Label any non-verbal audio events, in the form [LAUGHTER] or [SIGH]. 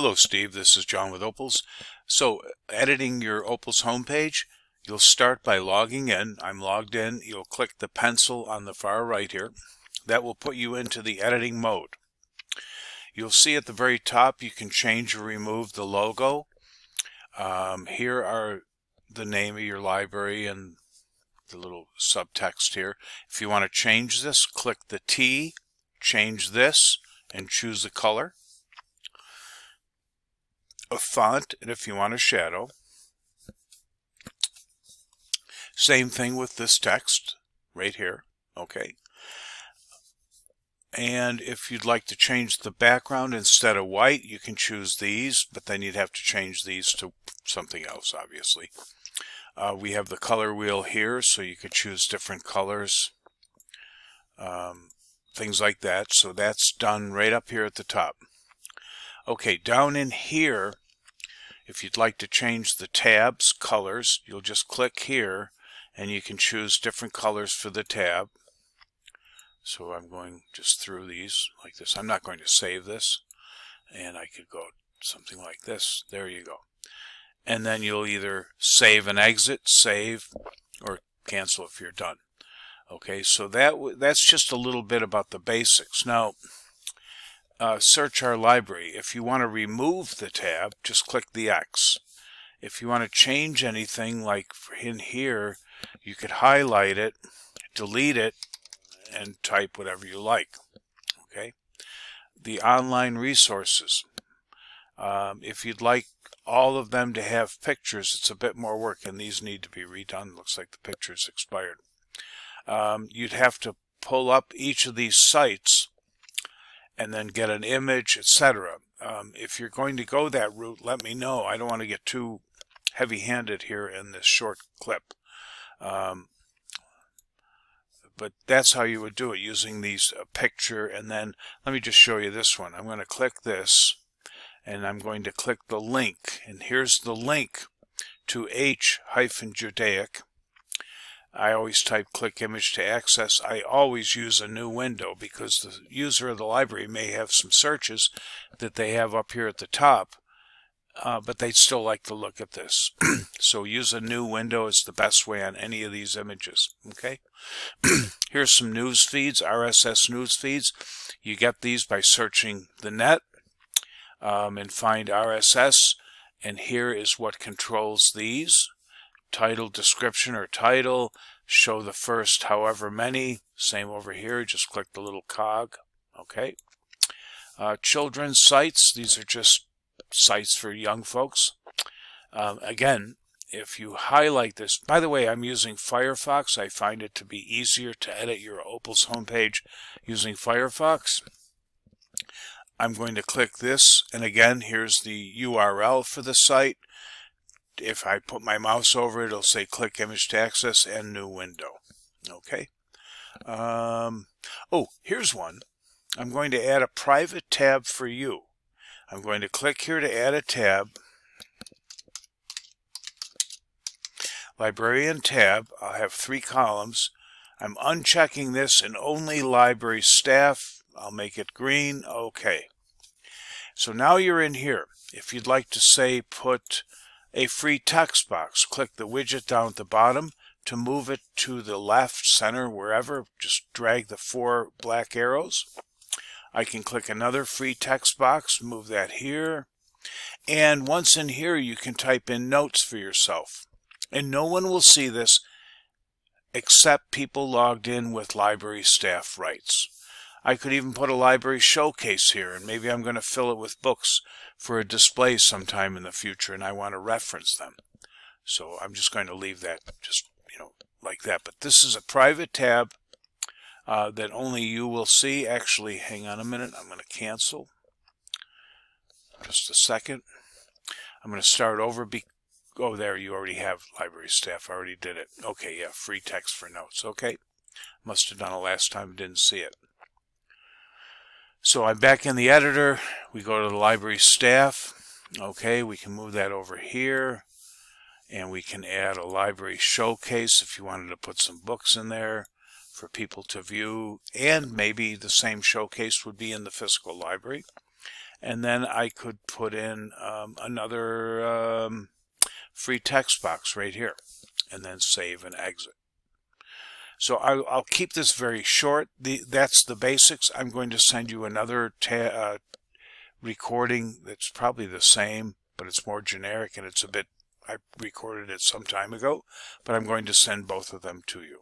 Hello Steve, this is John with Opals. So editing your Opals homepage, you'll start by logging in. I'm logged in. You'll click the pencil on the far right here. That will put you into the editing mode. You'll see at the very top you can change or remove the logo. Um, here are the name of your library and the little subtext here. If you want to change this, click the T, change this, and choose the color font and if you want a shadow. Same thing with this text right here. Okay. And if you'd like to change the background instead of white, you can choose these, but then you'd have to change these to something else, obviously. Uh, we have the color wheel here, so you could choose different colors, um, things like that. So that's done right up here at the top. Okay, down in here, if you'd like to change the tabs colors, you'll just click here and you can choose different colors for the tab. So I'm going just through these like this. I'm not going to save this. And I could go something like this. There you go. And then you'll either save and exit, save, or cancel if you're done. Okay, so that that's just a little bit about the basics. Now, uh, search our library. If you want to remove the tab, just click the X. If you want to change anything, like in here, you could highlight it, delete it, and type whatever you like. Okay. The online resources. Um, if you'd like all of them to have pictures, it's a bit more work, and these need to be redone. Looks like the picture's expired. Um, you'd have to pull up each of these sites and then get an image, etc. Um, if you're going to go that route, let me know. I don't want to get too heavy-handed here in this short clip. Um, but that's how you would do it using these uh, picture and then let me just show you this one. I'm going to click this and I'm going to click the link and here's the link to H-Judaic I always type click image to access. I always use a new window because the user of the library may have some searches that they have up here at the top, uh, but they'd still like to look at this. [CLEARS THROAT] so use a new window is the best way on any of these images. Okay. [CLEARS THROAT] Here's some news feeds, RSS news feeds. You get these by searching the net um, and find RSS. And here is what controls these title description or title, show the first however many, same over here, just click the little cog, okay. Uh, children's sites, these are just sites for young folks. Um, again, if you highlight this, by the way, I'm using Firefox. I find it to be easier to edit your Opals homepage using Firefox. I'm going to click this, and again, here's the URL for the site if I put my mouse over it, it'll say click image to access and new window. Okay. Um, oh, here's one. I'm going to add a private tab for you. I'm going to click here to add a tab. Librarian tab. I'll have three columns. I'm unchecking this and only library staff. I'll make it green. Okay. So now you're in here. If you'd like to say put a free text box. Click the widget down at the bottom to move it to the left, center, wherever. Just drag the four black arrows. I can click another free text box, move that here. And once in here, you can type in notes for yourself. And no one will see this except people logged in with library staff rights. I could even put a library showcase here, and maybe I'm going to fill it with books for a display sometime in the future, and I want to reference them. So I'm just going to leave that just, you know, like that. But this is a private tab uh, that only you will see. Actually, hang on a minute. I'm going to cancel. Just a second. I'm going to start over. Be oh, there, you already have library staff. I already did it. Okay, yeah, free text for notes. Okay. Must have done it last time, didn't see it. So I'm back in the editor. We go to the library staff. Okay, we can move that over here. And we can add a library showcase if you wanted to put some books in there for people to view. And maybe the same showcase would be in the physical library. and then I could put in um, another um, free text box right here and then save and exit. So I'll, I'll keep this very short. The, that's the basics. I'm going to send you another uh, recording that's probably the same, but it's more generic and it's a bit, I recorded it some time ago, but I'm going to send both of them to you.